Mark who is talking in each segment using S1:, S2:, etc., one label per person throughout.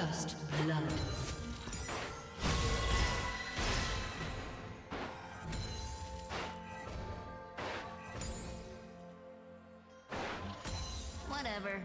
S1: First blood.
S2: Whatever.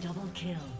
S1: Double kill.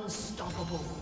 S1: Unstoppable.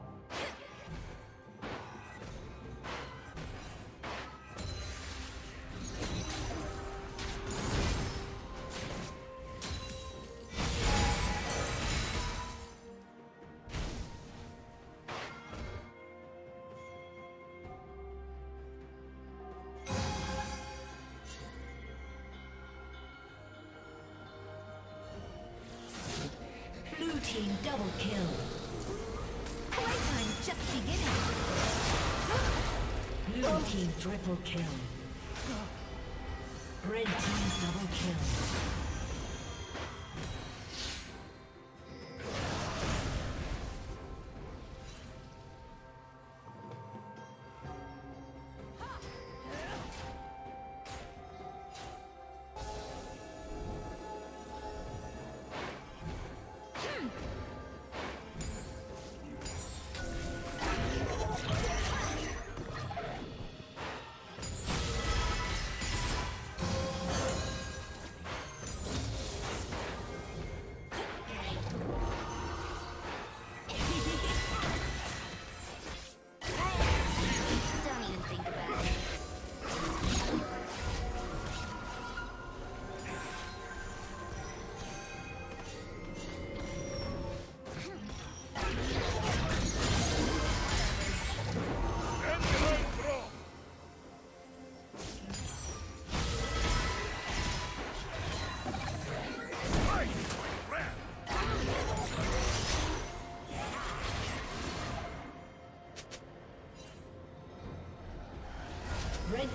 S1: Blue team triple kill. Red team double kill.